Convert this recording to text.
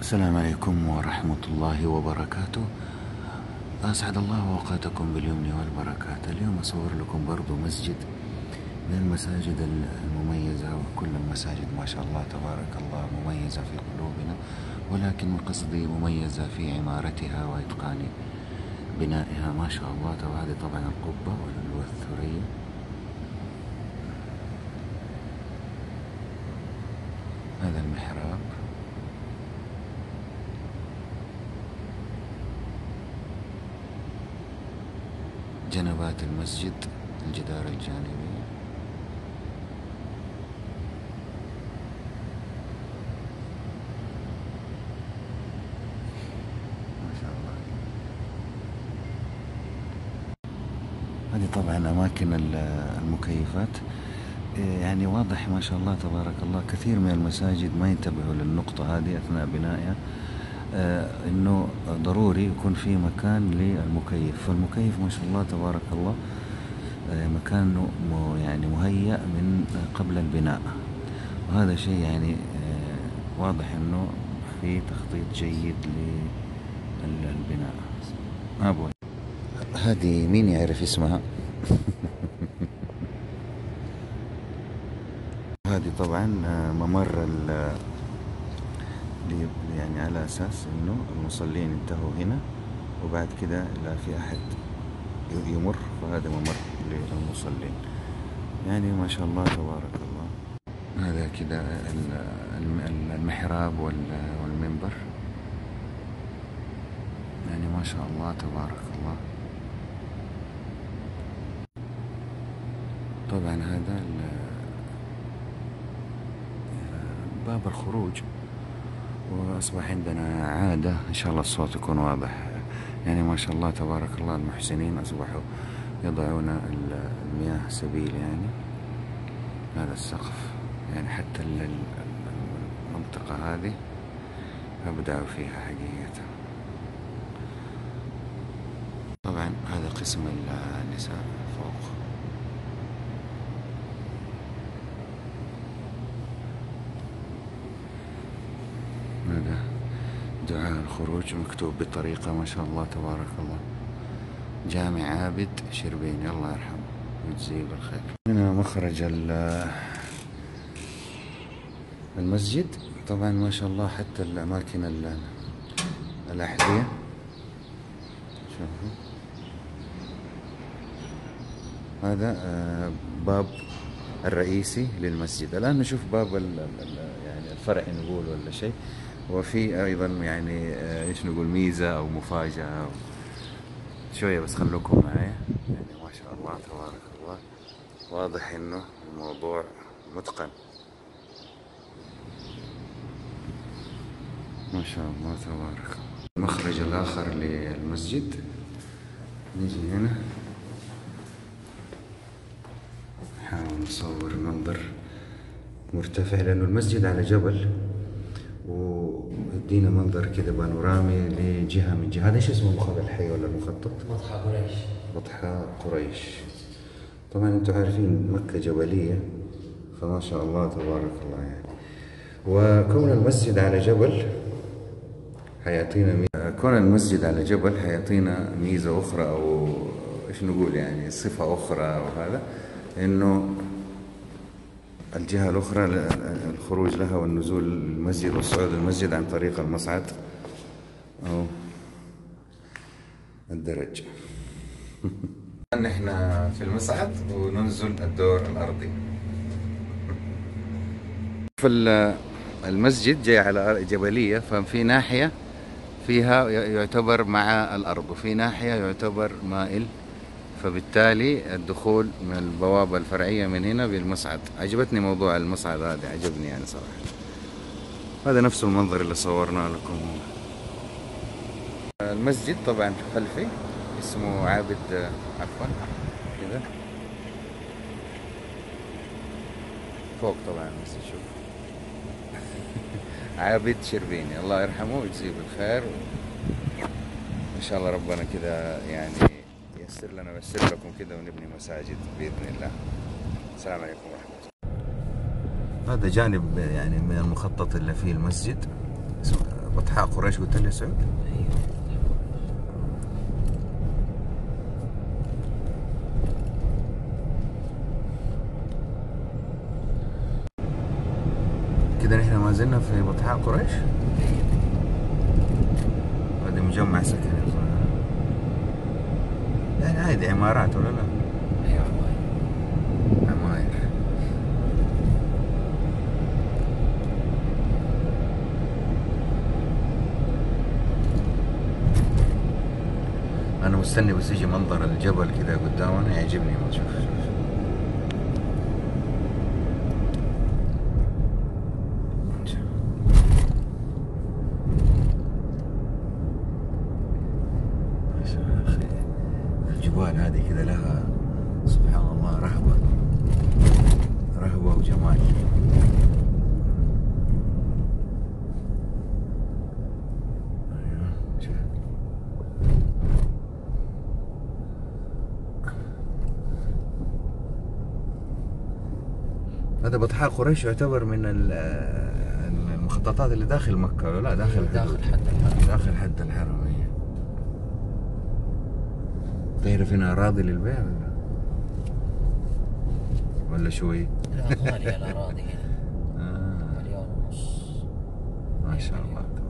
السلام عليكم ورحمة الله وبركاته. أسعد الله أوقاتكم باليمن والبركات. اليوم أصور لكم برضو مسجد من المساجد المميزة وكل المساجد ما شاء الله تبارك الله مميزة في قلوبنا ولكن قصدي مميزة في عمارتها وإتقان بنائها ما شاء الله. طبعا هذه طبعا القبة والثريا هذا المحراب. جنبات المسجد الجدار الجانبي ما شاء الله هذه طبعا أماكن ال- المكيفات. يعني واضح ما شاء الله تبارك الله كثير من المساجد ما ينتبهوا للنقطة هذه أثناء بنائها. آه، إنه ضروري يكون في مكان للمكيف. فالمكيف ما شاء الله تبارك الله آه، مكانه يعني مهيأ من قبل البناء. وهذا شيء يعني آه، واضح إنه في تخطيط جيد للبناء. أبغى هذه مين يعرف اسمها؟ هذه طبعا آه، ممر ال- لي- يعني على أساس إنه المصلين انتهوا هنا وبعد كده لا في أحد يمر فهذا ممر للمصلين. يعني ما شاء الله تبارك الله. هذا كده ال- الم- المحراب وال- والمنبر. يعني ما شاء الله تبارك الله. طبعا هذا باب الخروج. وأصبح عندنا عادة إن شاء الله الصوت يكون واضح. يعني ما شاء الله تبارك الله المحسنين أصبحوا يضعون ال- المياه سبيل يعني. هذا السقف يعني حتى ال- ال- المنطقة هذه أبدعوا فيها حقيقة. طبعا هذا قسم ال- النساء فوق. هذا دعاء الخروج مكتوب بطريقة ما شاء الله تبارك الله. جامع عابد شربيني الله يرحمه ويجزيه بالخير. هنا مخرج ال- المسجد. طبعا ما شاء الله حتى الأماكن ال- الأحذية. شوفوا. هذا آه، باب الرئيسي للمسجد. الآن نشوف باب يعني الفرع نقول ولا شيء. وفي أيضا يعني آه، إيش نقول ميزة أو مفاجأة أو شوية بس خلوكم معايا يعني ما شاء الله تبارك الله. واضح إنه الموضوع متقن. ما شاء الله تبارك المخرج الآخر للمسجد. نجي هنا. نحاول نصور منظر مرتفع لأنه المسجد على جبل ويدينا منظر كذا بانورامي لجهة من جهة. هذا إيش اسمه مخ الحي ولا المخطط؟ مطحى قريش. بطحاء قريش. طبعا أنتم عارفين مكة جبلية فما شاء الله تبارك الله يعني. وكون المسجد على جبل حيعطينا مي... كون المسجد على جبل حيعطينا ميزة أخرى أو إيش نقول يعني صفة أخرى أو هذا إنه الجهة الأخرى الخروج لها والنزول للمسجد والصعود للمسجد عن طريق المصعد أو الدرج. نحن في المصعد وننزل الدور الأرضي. في ال- المسجد جاي على جبلية ففي ناحية فيها يعتبر مع الأرض وفي ناحية يعتبر مائل. فبالتالي الدخول من البوابة الفرعية من هنا بالمصعد. عجبتني موضوع المصعد هذا عجبني يعني صراحة. هذا نفس المنظر اللي صورناه لكم. المسجد طبعا خلفي اسمه عابد عفوا كذا. فوق طبعا المسجد شوف. عابد شربيني. الله يرحمه ويجزيه بالخير. وان شاء الله ربنا كذا يعني يسر لنا ويسر لكم كده ونبني مساجد بإذن الله. السلام عليكم ورحمة الله. هذا جانب يعني من المخطط اللي فيه المسجد. بطحاء قريش قلت لي سعود. كده نحن ما زلنا في بطحاء قريش؟ هذا مجمع سكني. صراحة. يعني عادي عمارات ولا لا عماير أنا مستني بس يجي منظر الجبل كده قدامنا يعجبني ما شوف شوف. الجبال هذه كده لها سبحان الله رهبة. رهبة وجمال. شوف. هذا بطحاء قريش يعتبر من ال- المخططات اللي داخل مكة ولا لا داخل داخل حد الحرم داخل حد الحرم هي تعرف هنا أراضي للبيع ولا؟ ولا شوي؟ لا غالية الأراضي هنا آه. مليون ونص. ما شاء الله. تبارك